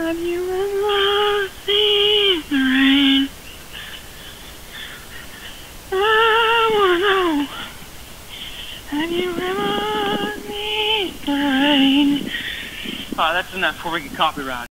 Have you ever seen the rain? I wanna know. Have you ever seen the rain? Oh, that's enough before we get copyrighted.